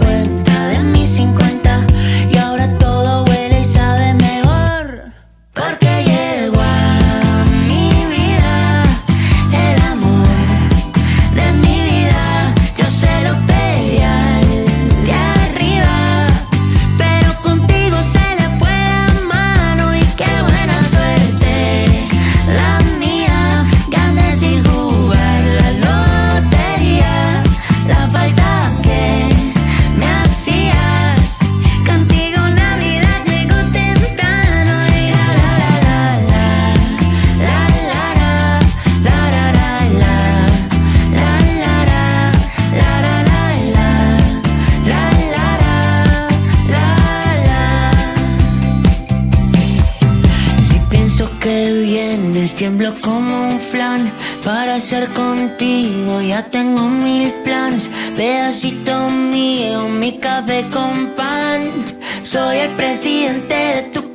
cuenta. que vienes tiemblo como un flan para ser contigo ya tengo mil planes pedacito mío mi café con pan. Soy el presidente de tu